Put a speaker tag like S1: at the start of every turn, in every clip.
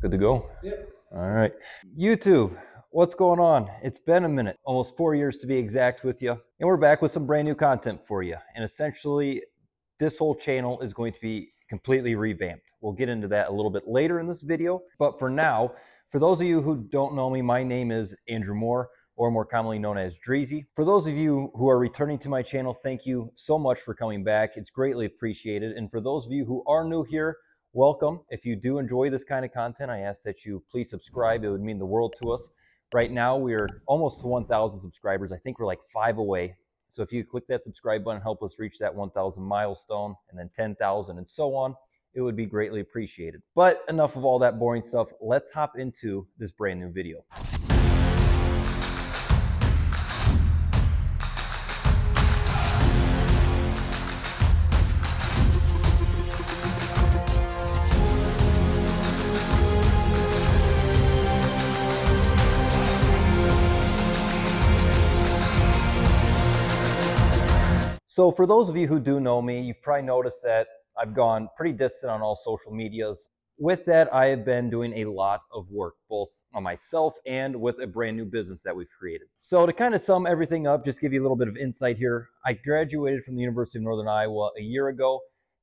S1: Good to go?
S2: Yep.
S1: All right. YouTube, what's going on? It's been a minute, almost four years to be exact with you. And we're back with some brand new content for you. And essentially, this whole channel is going to be completely revamped. We'll get into that a little bit later in this video. But for now, for those of you who don't know me, my name is Andrew Mohr, or more commonly known as Dreezy. For those of you who are returning to my channel, thank you so much for coming back. It's greatly appreciated. And for those of you who are new here, welcome. If you do enjoy this kind of content, I ask that you please subscribe. It would mean the world to us. Right now, we're almost to 1,000 subscribers. I think we're like five away. So if you click that subscribe button, help us reach that 1,000 milestone and then 10,000 and so on, it would be greatly appreciated. But enough of all that boring stuff. Let's hop into this brand new video. So for those of you who do know me, you've probably noticed that I've gone pretty distant on all social medias. With that, I have been doing a lot of work, both on myself and with a brand new business that we've created. So to kind of sum everything up, just give you a little bit of insight here. I graduated from the University of Northern Iowa a year ago.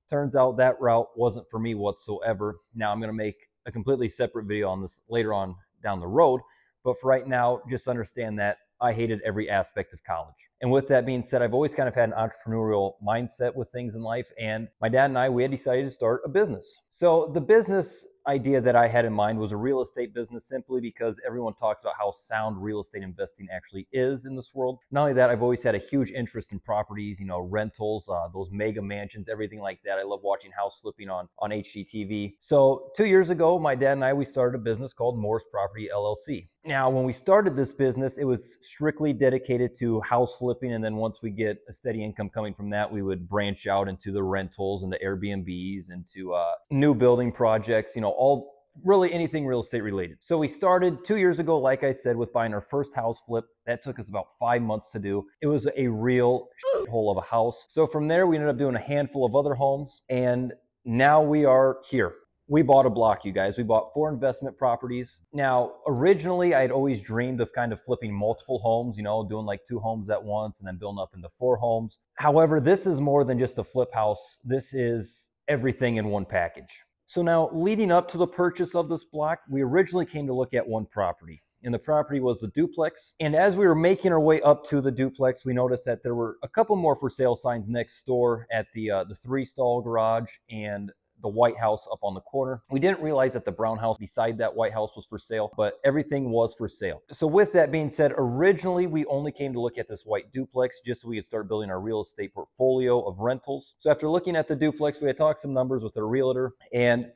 S1: Turns out that route wasn't for me whatsoever. Now I'm going to make a completely separate video on this later on down the road. But for right now, just understand that I hated every aspect of college. And with that being said, I've always kind of had an entrepreneurial mindset with things in life. And my dad and I, we had decided to start a business. So the business idea that I had in mind was a real estate business simply because everyone talks about how sound real estate investing actually is in this world. Not only that, I've always had a huge interest in properties, you know, rentals, uh, those mega mansions, everything like that. I love watching house flipping on, on HGTV. So two years ago, my dad and I, we started a business called Mohr's Property LLC. Now, when we started this business, it was strictly dedicated to house flipping. And then once we get a steady income coming from that, we would branch out into the rentals and the Airbnbs, into uh, new building projects, you know, all really anything real estate related. So we started two years ago, like I said, with buying our first house flip. That took us about five months to do. It was a real hole of a house. So from there, we ended up doing a handful of other homes. And now we are here. We bought a block, you guys. We bought four investment properties. Now, originally, I had always dreamed of kind of flipping multiple homes, you know, doing like two homes at once and then building up into four homes. However, this is more than just a flip house. This is everything in one package. So now, leading up to the purchase of this block, we originally came to look at one property. And the property was the duplex. And as we were making our way up to the duplex, we noticed that there were a couple more for sale signs next door at the uh, the three stall garage and the white house up on the corner. We didn't realize that the brown house beside that white house was for sale, but everything was for sale. So with that being said, originally we only came to look at this white duplex just so we could start building our real estate portfolio of rentals. So after looking at the duplex, we had talked some numbers with our realtor and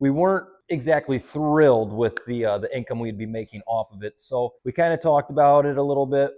S1: we weren't exactly thrilled with the uh, the income we'd be making off of it. So we kind of talked about it a little bit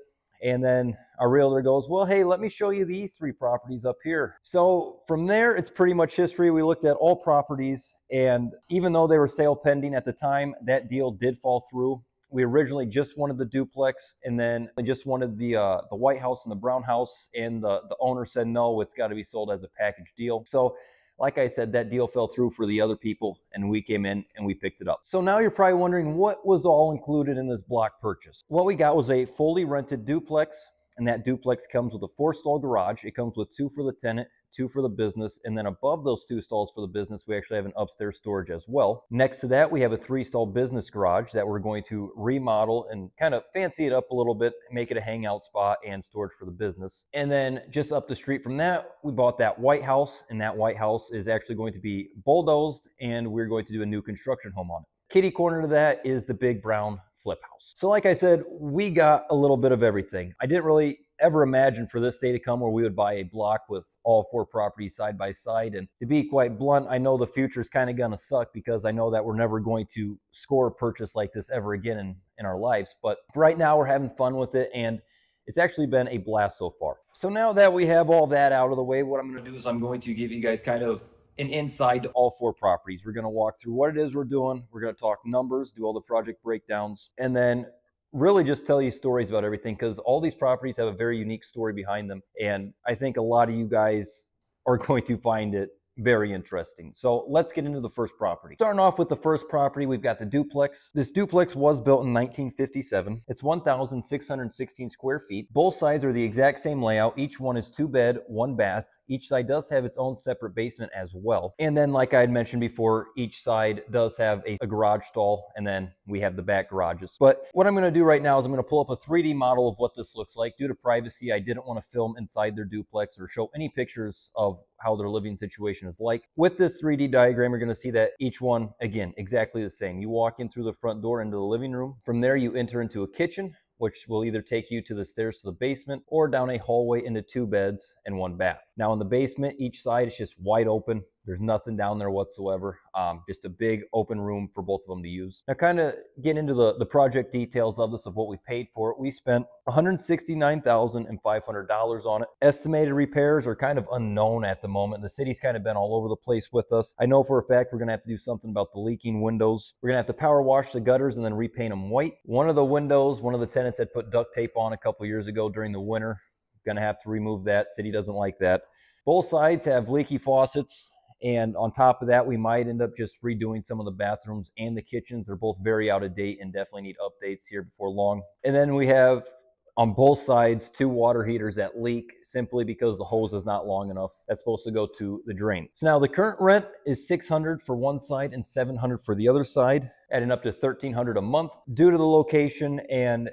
S1: and then our realtor goes, Well, hey, let me show you these three properties up here. So from there, it's pretty much history. We looked at all properties, and even though they were sale pending at the time, that deal did fall through. We originally just wanted the duplex, and then we just wanted the uh, the white house and the brown house, and the the owner said no, it's got to be sold as a package deal. So like I said, that deal fell through for the other people and we came in and we picked it up. So now you're probably wondering what was all included in this block purchase. What we got was a fully rented duplex and that duplex comes with a four stall garage. It comes with two for the tenant, two for the business, and then above those two stalls for the business, we actually have an upstairs storage as well. Next to that, we have a three stall business garage that we're going to remodel and kind of fancy it up a little bit, make it a hangout spot and storage for the business. And then just up the street from that, we bought that White House, and that White House is actually going to be bulldozed, and we're going to do a new construction home on it. Kitty corner to that is the big brown flip house. So like I said, we got a little bit of everything. I didn't really ever imagined for this day to come where we would buy a block with all four properties side by side. And to be quite blunt, I know the future is kind of going to suck because I know that we're never going to score a purchase like this ever again in, in our lives. But right now, we're having fun with it. And it's actually been a blast so far. So now that we have all that out of the way, what I'm going to do is I'm going to give you guys kind of an inside to all four properties. We're going to walk through what it is we're doing. We're going to talk numbers, do all the project breakdowns, and then really just tell you stories about everything because all these properties have a very unique story behind them. And I think a lot of you guys are going to find it very interesting. So let's get into the first property. Starting off with the first property, we've got the duplex. This duplex was built in 1957. It's 1,616 square feet. Both sides are the exact same layout. Each one is two bed, one bath. Each side does have its own separate basement as well. And then, like I had mentioned before, each side does have a, a garage stall, and then we have the back garages. But what I'm going to do right now is I'm going to pull up a 3D model of what this looks like. Due to privacy, I didn't want to film inside their duplex or show any pictures of how their living situation is like. With this 3D diagram, you're going to see that each one, again, exactly the same. You walk in through the front door into the living room. From there, you enter into a kitchen which will either take you to the stairs to the basement or down a hallway into two beds and one bath. Now in the basement, each side is just wide open. There's nothing down there whatsoever. Um, just a big open room for both of them to use. Now, kind of get into the, the project details of this, of what we paid for it. We spent $169,500 on it. Estimated repairs are kind of unknown at the moment. The city's kind of been all over the place with us. I know for a fact we're going to have to do something about the leaking windows. We're going to have to power wash the gutters and then repaint them white. One of the windows, one of the tenants had put duct tape on a couple years ago during the winter. Going to have to remove that. City doesn't like that. Both sides have leaky faucets. And on top of that, we might end up just redoing some of the bathrooms and the kitchens. They're both very out of date and definitely need updates here before long. And then we have on both sides two water heaters that leak simply because the hose is not long enough. That's supposed to go to the drain. So now the current rent is 600 for one side and 700 for the other side, adding up to 1300 a month due to the location and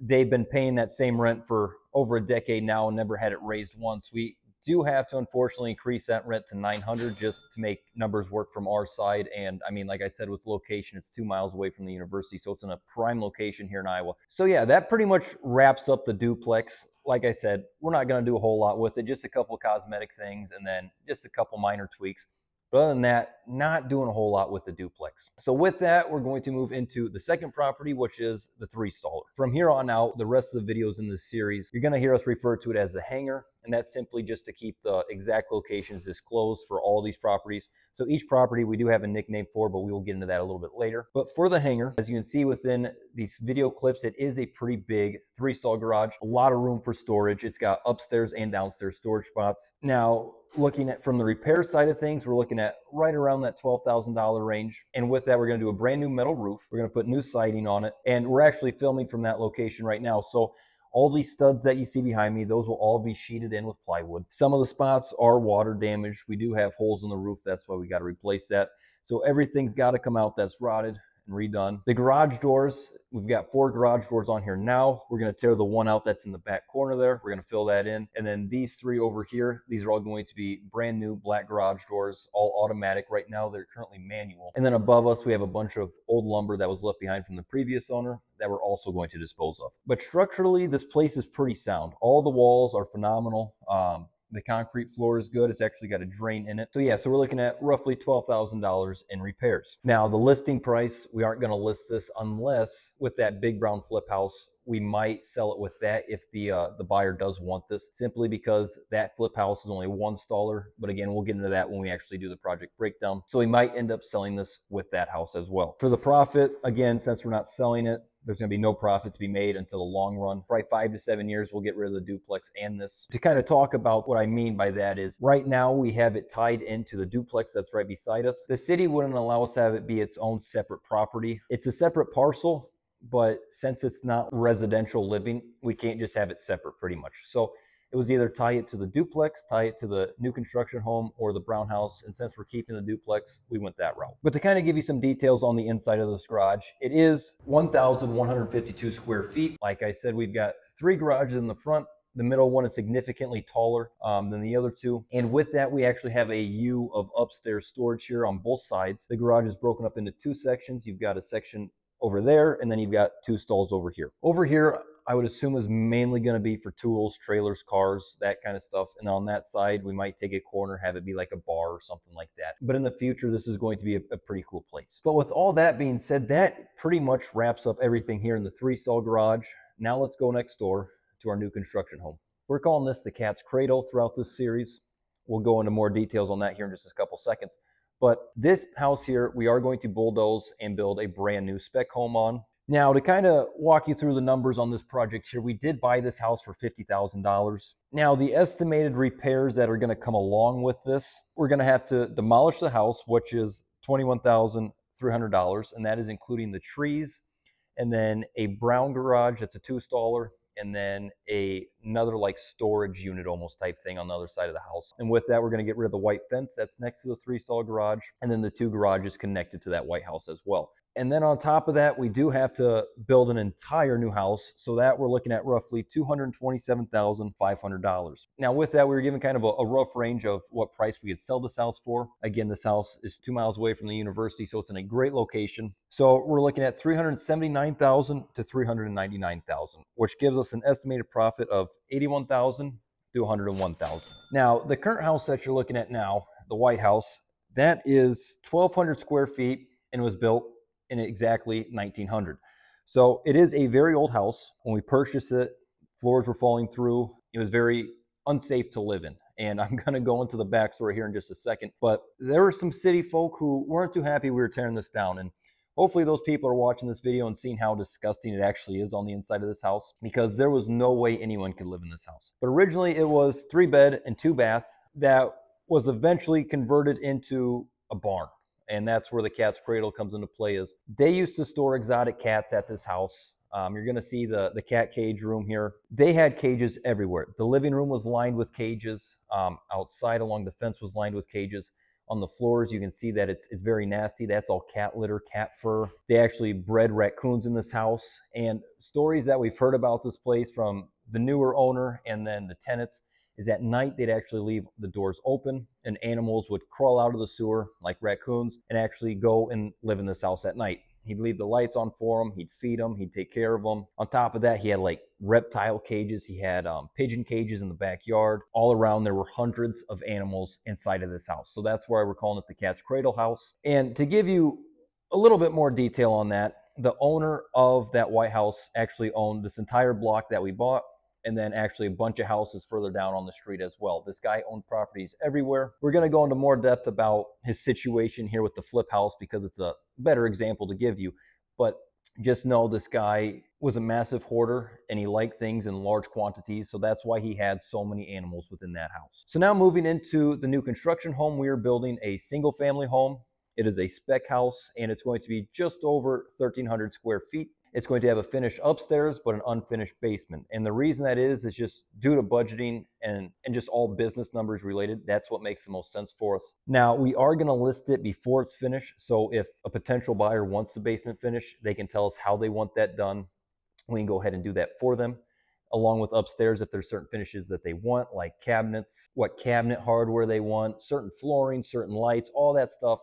S1: they've been paying that same rent for over a decade now and never had it raised once. We do have to unfortunately increase that rent to 900 just to make numbers work from our side. And I mean, like I said, with location, it's two miles away from the university, so it's in a prime location here in Iowa. So yeah, that pretty much wraps up the duplex. Like I said, we're not going to do a whole lot with it, just a couple cosmetic things and then just a couple minor tweaks. But other than that, not doing a whole lot with the duplex. So with that, we're going to move into the second property, which is the three staller. From here on out, the rest of the videos in this series, you're going to hear us refer to it as the hangar and that's simply just to keep the exact locations disclosed for all these properties. So each property we do have a nickname for, but we will get into that a little bit later. But for the hangar, as you can see within these video clips, it is a pretty big three stall garage, a lot of room for storage. It's got upstairs and downstairs storage spots. Now, looking at from the repair side of things, we're looking at right around that $12,000 range. And with that, we're going to do a brand new metal roof. We're going to put new siding on it. And we're actually filming from that location right now. So all these studs that you see behind me, those will all be sheeted in with plywood. Some of the spots are water damaged. We do have holes in the roof. That's why we got to replace that. So everything's got to come out that's rotted redone. The garage doors, we've got four garage doors on here now. We're going to tear the one out that's in the back corner there. We're going to fill that in. And then these three over here, these are all going to be brand new black garage doors, all automatic. Right now, they're currently manual. And then above us, we have a bunch of old lumber that was left behind from the previous owner that we're also going to dispose of. But structurally, this place is pretty sound. All the walls are phenomenal. Um, the concrete floor is good. It's actually got a drain in it. So yeah, so we're looking at roughly $12,000 in repairs. Now the listing price, we aren't going to list this unless with that big brown flip house, we might sell it with that if the uh, the buyer does want this simply because that flip house is only one staller but again we'll get into that when we actually do the project breakdown so we might end up selling this with that house as well for the profit again since we're not selling it there's going to be no profit to be made until the long run. Probably five to seven years, we'll get rid of the duplex and this. To kind of talk about what I mean by that is right now we have it tied into the duplex that's right beside us. The city wouldn't allow us to have it be its own separate property. It's a separate parcel, but since it's not residential living, we can't just have it separate pretty much. So it was either tie it to the duplex, tie it to the new construction home, or the brown house. And since we're keeping the duplex, we went that route. But to kind of give you some details on the inside of this garage, it is 1,152 square feet. Like I said, we've got three garages in the front. The middle one is significantly taller um, than the other two. And with that, we actually have a U of upstairs storage here on both sides. The garage is broken up into two sections. You've got a section over there, and then you've got two stalls over here. Over here, I would assume is mainly going to be for tools, trailers, cars, that kind of stuff. And on that side, we might take a corner, have it be like a bar or something like that. But in the future, this is going to be a, a pretty cool place. But with all that being said, that pretty much wraps up everything here in the three stall garage. Now let's go next door to our new construction home. We're calling this the Cat's Cradle throughout this series. We'll go into more details on that here in just a couple seconds. But this house here, we are going to bulldoze and build a brand new spec home on. Now, to kind of walk you through the numbers on this project here, we did buy this house for $50,000. Now, the estimated repairs that are going to come along with this, we're going to have to demolish the house, which is $21,300, and that is including the trees, and then a brown garage that's a two-staller, and then a another like storage unit almost type thing on the other side of the house. And with that, we're going to get rid of the white fence that's next to the three stall garage, and then the two garages connected to that white house as well. And then on top of that, we do have to build an entire new house. So that we're looking at roughly $227,500. Now with that, we were given kind of a, a, rough range of what price we could sell this house for. Again, this house is two miles away from the university, so it's in a great location. So we're looking at 379,000 to 399,000, which gives us an estimated profit of 81,000 to 101,000. Now, the current house that you're looking at now, the White House, that is 1,200 square feet and was built in exactly 1900. So it is a very old house. When we purchased it, floors were falling through. It was very unsafe to live in. And I'm going to go into the backstory here in just a second. But there were some city folk who weren't too happy we were tearing this down. And hopefully those people are watching this video and seeing how disgusting it actually is on the inside of this house because there was no way anyone could live in this house. But originally it was three bed and two bath that was eventually converted into a barn and that's where the cat's cradle comes into play is they used to store exotic cats at this house um, you're going to see the, the cat cage room here. They had cages everywhere. The living room was lined with cages. Um, outside along the fence was lined with cages. On the floors, you can see that it's, it's very nasty. That's all cat litter, cat fur. They actually bred raccoons in this house. And stories that we've heard about this place from the newer owner and then the tenants is at night they'd actually leave the doors open and animals would crawl out of the sewer like raccoons and actually go and live in this house at night. He'd leave the lights on for them. He'd feed them. He'd take care of them. On top of that, he had like reptile cages. He had um, pigeon cages in the backyard. All around, there were hundreds of animals inside of this house. So that's why we're calling it the Cat's Cradle House. And to give you a little bit more detail on that, the owner of that White House actually owned this entire block that we bought and then actually a bunch of houses further down on the street as well. This guy owned properties everywhere. We're going to go into more depth about his situation here with the flip house because it's a better example to give you. But just know this guy was a massive hoarder and he liked things in large quantities. So that's why he had so many animals within that house. So now moving into the new construction home, we are building a single family home. It is a spec house and it's going to be just over 1,300 square feet. It's going to have a finished upstairs, but an unfinished basement. And the reason that is, is just due to budgeting and, and just all business numbers related. That's what makes the most sense for us. Now, we are going to list it before it's finished. So if a potential buyer wants the basement finished, they can tell us how they want that done. We can go ahead and do that for them along with upstairs if there's certain finishes that they want, like cabinets, what cabinet hardware they want, certain flooring, certain lights, all that stuff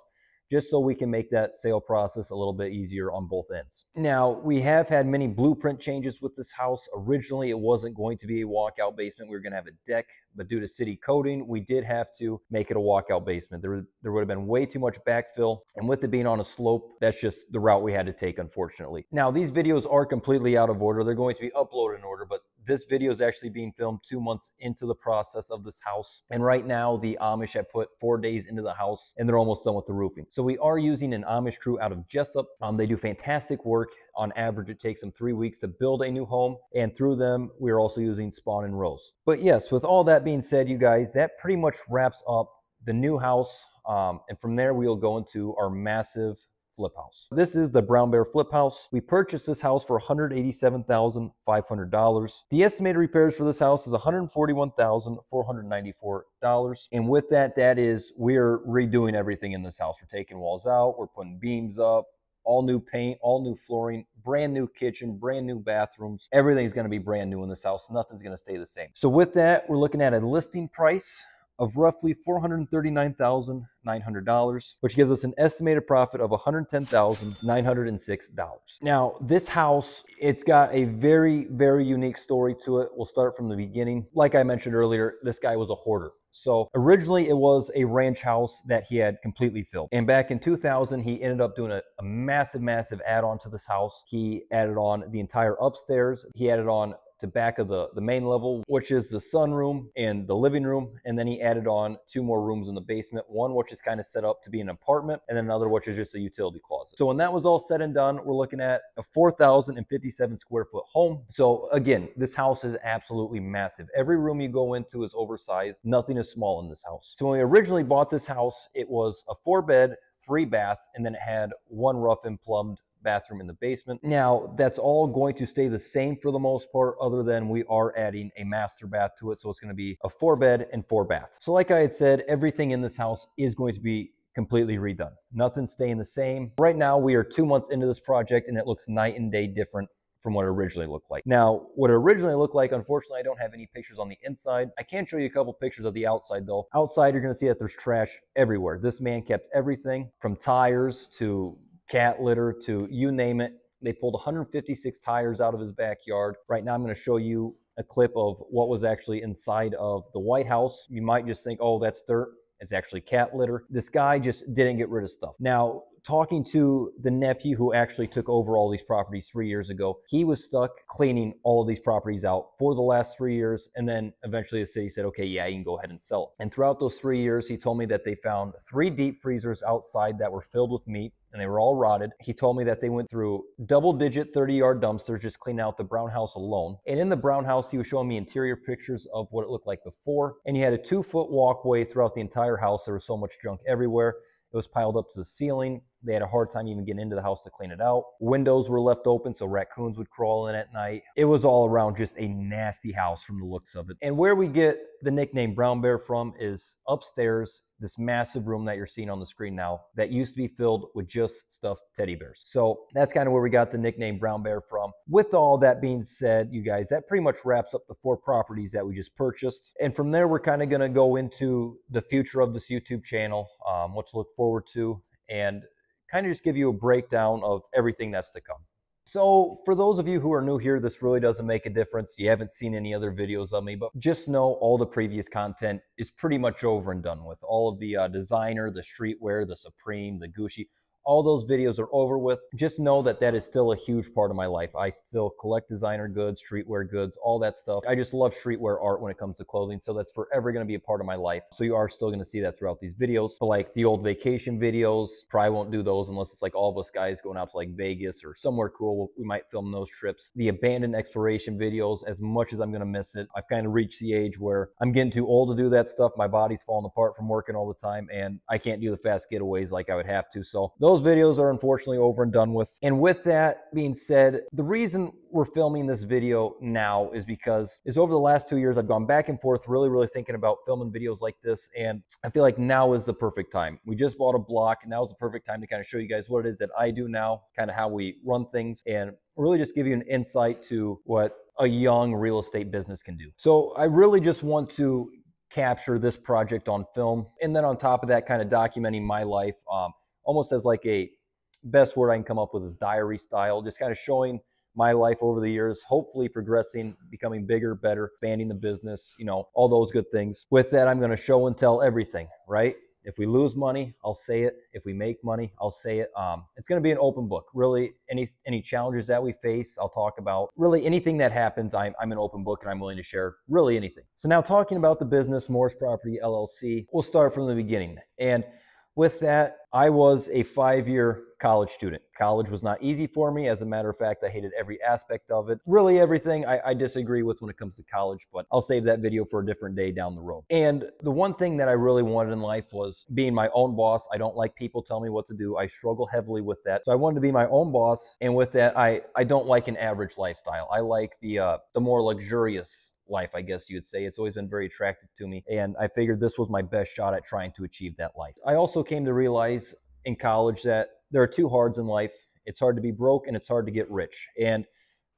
S1: just so we can make that sale process a little bit easier on both ends. Now, we have had many blueprint changes with this house. Originally, it wasn't going to be a walkout basement. We were going to have a deck, but due to city coding, we did have to make it a walkout basement. There, there would have been way too much backfill, and with it being on a slope, that's just the route we had to take, unfortunately. Now, these videos are completely out of order. They're going to be uploaded in order, but this video is actually being filmed two months into the process of this house. And right now, the Amish have put four days into the house and they're almost done with the roofing. So we are using an Amish crew out of Jesup. Um, they do fantastic work. On average, it takes them three weeks to build a new home. And through them, we're also using Spawn and Rose. But yes, with all that being said, you guys, that pretty much wraps up the new house. Um, and from there, we'll go into our massive flip house. This is the Brown Bear flip house. We purchased this house for $187,500. The estimated repairs for this house is $141,494. And with that, that is, we're redoing everything in this house. We're taking walls out, we're putting beams up, all new paint, all new flooring, brand new kitchen, brand new bathrooms. Everything's going to be brand new in this house. Nothing's going to stay the same. So with that, we're looking at a listing price of roughly $439,900, which gives us an estimated profit of $110,906. Now, this house, it's got a very, very unique story to it. We'll start from the beginning. Like I mentioned earlier, this guy was a hoarder. So originally it was a ranch house that he had completely filled. And back in 2000, he ended up doing a, a massive, massive add-on to this house. He added on the entire upstairs. He added on to back of the, the main level, which is the sunroom and the living room. And then he added on two more rooms in the basement, one which is kind of set up to be an apartment, and then another which is just a utility closet. So when that was all said and done, we're looking at a 4,057 square foot home. So again, this house is absolutely massive. Every room you go into is oversized. Nothing is small in this house. So when we originally bought this house, it was a four bed, three bath, and then it had one rough and plumbed bathroom in the basement. Now, that's all going to stay the same for the most part, other than we are adding a master bath to it. So it's going to be a four bed and four bath. So, like I had said, everything in this house is going to be completely redone. Nothing's staying the same. Right now, we are two months into this project and it looks night and day different from what it originally looked like. Now, what it originally looked like, unfortunately, I don't have any pictures on the inside. I can show you a couple pictures of the outside though. Outside, you're gonna see that there's trash everywhere. This man kept everything from tires to cat litter to you name it. They pulled 156 tires out of his backyard. Right now, I'm going to show you a clip of what was actually inside of the White House. You might just think, oh, that's dirt. It's actually cat litter. This guy just didn't get rid of stuff. Now, talking to the nephew who actually took over all these properties three years ago, he was stuck cleaning all of these properties out for the last three years. And then eventually the city said, okay, yeah, you can go ahead and sell it. And throughout those three years, he told me that they found three deep freezers outside that were filled with meat and they were all rotted. He told me that they went through double digit 30 yard dumpsters just cleaning out the brown house alone. And in the brown house, he was showing me interior pictures of what it looked like before. And he had a two foot walkway throughout the entire house. There was so much junk everywhere. It was piled up to the ceiling. They had a hard time even getting into the house to clean it out. Windows were left open so raccoons would crawl in at night. It was all around just a nasty house from the looks of it. And where we get the nickname Brown Bear from is upstairs, this massive room that you're seeing on the screen now that used to be filled with just stuffed teddy bears. So that's kind of where we got the nickname Brown Bear from. With all that being said, you guys, that pretty much wraps up the four properties that we just purchased. And from there, we're kind of going to go into the future of this YouTube channel, um, what to look forward to, and kind of just give you a breakdown of everything that's to come. So for those of you who are new here, this really doesn't make a difference. You haven't seen any other videos of me, but just know all the previous content is pretty much over and done with. All of the uh, designer, the streetwear, the Supreme, the Gucci, all those videos are over with. Just know that that is still a huge part of my life. I still collect designer goods, streetwear goods, all that stuff. I just love streetwear art when it comes to clothing. So that's forever going to be a part of my life. So you are still going to see that throughout these videos. But like the old vacation videos, probably won't do those unless it's like all of us guys going out to like Vegas or somewhere cool. We might film those trips. The abandoned exploration videos, as much as I'm going to miss it, I've kind of reached the age where I'm getting too old to do that stuff. My body's falling apart from working all the time and I can't do the fast getaways like I would have to. So those those videos are unfortunately over and done with. And with that being said, the reason we're filming this video now is because is over the last two years I've gone back and forth really really thinking about filming videos like this and I feel like now is the perfect time. We just bought a block and now is the perfect time to kind of show you guys what it is that I do now, kind of how we run things and really just give you an insight to what a young real estate business can do. So I really just want to capture this project on film and then on top of that kind of documenting my life um, almost as like a best word I can come up with is diary style, just kind of showing my life over the years, hopefully progressing, becoming bigger, better, expanding the business, you know, all those good things. With that, I'm going to show and tell everything, right? If we lose money, I'll say it. If we make money, I'll say it. Um, it's going to be an open book. Really, any any challenges that we face, I'll talk about. Really, anything that happens, I'm, I'm an open book and I'm willing to share really anything. So now talking about the business, Mohr's Property LLC, we'll start from the beginning. And with that, I was a five year college student. College was not easy for me. As a matter of fact, I hated every aspect of it. Really, everything I, I, disagree with when it comes to college, but I'll save that video for a different day down the road. And the one thing that I really wanted in life was being my own boss. I don't like people telling me what to do. I struggle heavily with that. So I wanted to be my own boss. And with that, I, I don't like an average lifestyle. I like the, uh, the more luxurious life, I guess you'd say. It's always been very attractive to me. And I figured this was my best shot at trying to achieve that life. I also came to realize in college that there are two hards in life it's hard to be broke and it's hard to get rich. And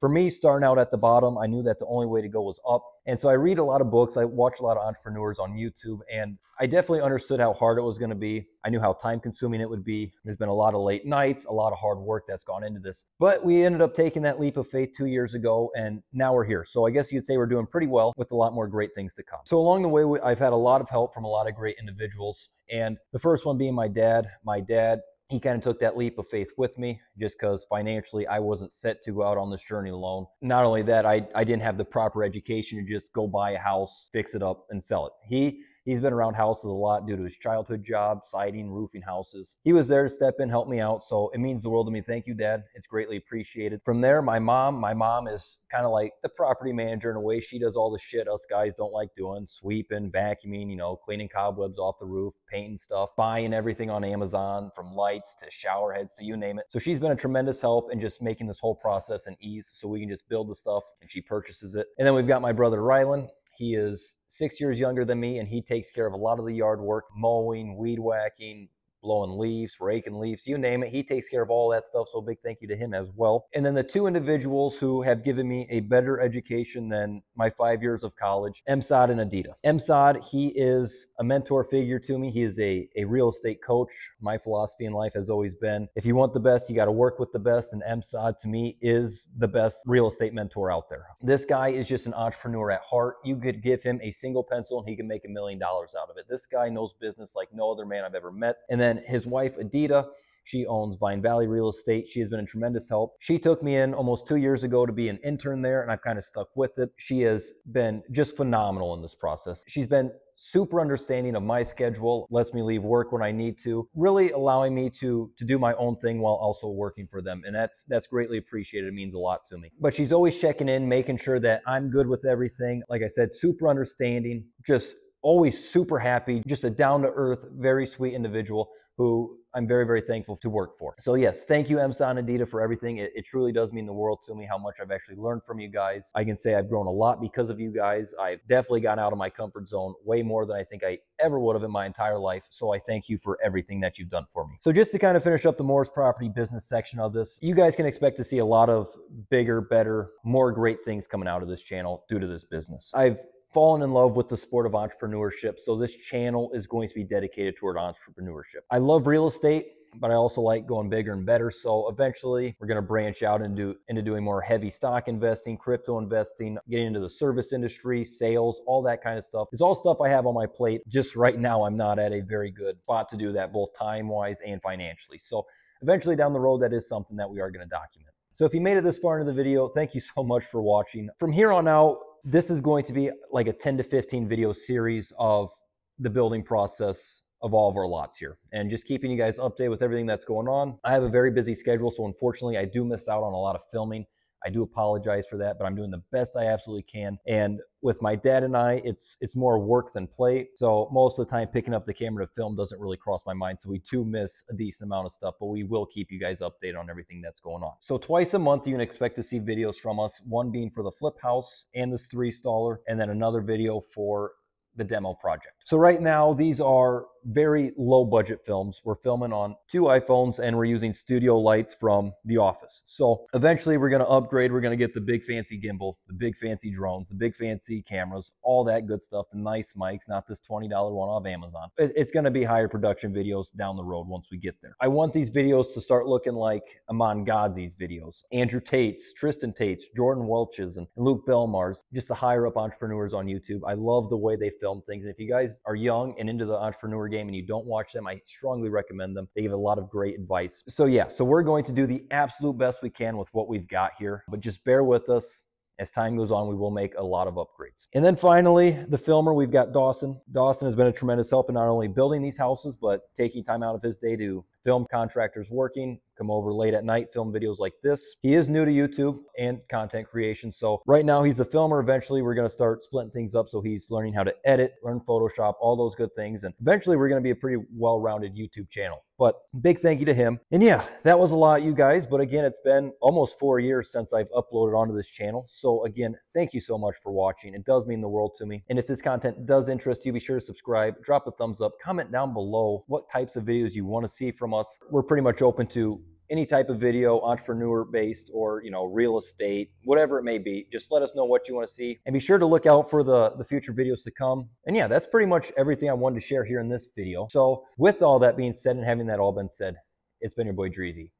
S1: for me, starting out at the bottom, I knew that the only way to go was up. And so I read a lot of books. I watch a lot of entrepreneurs on YouTube, and I definitely understood how hard it was going to be. I knew how time consuming it would be. There's been a lot of late nights, a lot of hard work that's gone into this. But we ended up taking that leap of faith two years ago, and now we're here. So I guess you'd say we're doing pretty well with a lot more great things to come. So along the way, I've had a lot of help from a lot of great individuals. And the first one being my dad. My dad he kind of took that leap of faith with me just because financially I wasn't set to go out on this journey alone. Not only that, I, I didn't have the proper education to just go buy a house, fix it up, and sell it. He He's been around houses a lot due to his childhood job, siding, roofing houses. He was there to step in, help me out. So it means the world to me. Thank you, Dad. It's greatly appreciated. From there, my mom, my mom is kind of like the property manager in a way. She does all the shit us guys don't like doing sweeping, vacuuming, you know, cleaning cobwebs off the roof, painting stuff, buying everything on Amazon from lights to shower heads to you name it. So she's been a tremendous help in just making this whole process an ease so we can just build the stuff and she purchases it. And then we've got my brother Rylan. He is six years younger than me, and he takes care of a lot of the yard work, mowing, weed whacking, blowing leaves, raking leaves, you name it. He takes care of all that stuff. So big thank you to him as well. And then the two individuals who have given me a better education than my five years of college, Emsad and Adita. Emsad, he is a mentor figure to me. He is a, a real estate coach. My philosophy in life has always been, if you want the best, you got to work with the best. And Emsad to me is the best real estate mentor out there. This guy is just an entrepreneur at heart. You could give him a single pencil and he can make a million dollars out of it. This guy knows business like no other man I've ever met. And then his wife, Adita, she owns Vine Valley Real Estate. She has been a tremendous help. She took me in almost two years ago to be an intern there, and I've kind of stuck with it. She has been just phenomenal in this process. She's been super understanding of my schedule, lets me leave work when I need to, really allowing me to to do my own thing while also working for them. And that's that's greatly appreciated. It means a lot to me. But she's always checking in, making sure that I'm good with everything. Like I said, super understanding, just always super happy, just a down to earth, very sweet individual who I'm very, very thankful to work for. So yes, thank you, Emsa and for everything. It, it, truly does mean the world to me how much I've actually learned from you guys. I can say I've grown a lot because of you guys. I've definitely gotten out of my comfort zone way more than I think I ever would have in my entire life. So I thank you for everything that you've done for me. So just to kind of finish up the Morris property business section of this, you guys can expect to see a lot of bigger, better, more great things coming out of this channel due to this business. I've fallen in love with the sport of entrepreneurship. So this channel is going to be dedicated toward entrepreneurship. I love real estate, but I also like going bigger and better. So eventually we're going to branch out into, into doing more heavy stock investing, crypto investing, getting into the service industry, sales, all that kind of stuff. It's all stuff I have on my plate. Just right now, I'm not at a very good spot to do that, both time wise and financially. So eventually down the road, that is something that we are going to document. So if you made it this far into the video, thank you so much for watching. From here on out, this is going to be like a 10 to 15 video series of the building process of all of our lots here and just keeping you guys updated with everything that's going on. I have a very busy schedule, so unfortunately, I do miss out on a lot of filming. I do apologize for that, but I'm doing the best I absolutely can. And with my dad and I, it's it's more work than play. So most of the time, picking up the camera to film doesn't really cross my mind. So we do miss a decent amount of stuff, but we will keep you guys updated on everything that's going on. So twice a month, you can expect to see videos from us. One being for the flip house and this three staller, and then another video for the demo project. So right now, these are very low budget films. We're filming on two iPhones and we're using studio lights from the office. So eventually we're going to upgrade. We're going to get the big fancy gimbal, the big fancy drones, the big fancy cameras, all that good stuff, the nice mics, not this $20 one off Amazon. It's going to be higher production videos down the road once we get there. I want these videos to start looking like Iman Gadzhi's videos, Andrew Tate's, Tristan Tate's, Jordan Welch's, and Luke Belmar's, just the higher up entrepreneurs on YouTube. I love the way they film things. And if you guys are young and into the entrepreneur game and you don't watch them, I strongly recommend them. They give a lot of great advice. So yeah, so we're going to do the absolute best we can with what we've got here, but just bear with us. As time goes on, we will make a lot of upgrades. And then finally, the filmer, we've got Dawson. Dawson has been a tremendous help in not only building these houses, but taking time out of his day to film contractors working, come over late at night, film videos like this. He is new to YouTube and content creation. So right now he's a filmer. Eventually we're going to start splitting things up. So he's learning how to edit, learn Photoshop, all those good things. And eventually we're going to be a pretty well-rounded YouTube channel. But big thank you to him. And yeah, that was a lot, you guys. But again, it's been almost four years since I've uploaded onto this channel. So again, thank you so much for watching. It does mean the world to me. And if this content does interest you, be sure to subscribe, drop a thumbs up, comment down below what types of videos you want to see from us. We're pretty much open to any type of video, entrepreneur based or, you know, real estate, whatever it may be. Just let us know what you want to see and be sure to look out for the, the future videos to come. And yeah, that's pretty much everything I wanted to share here in this video. So with all that being said and having that all been said, it's been your boy Dreezy.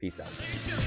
S1: Peace out.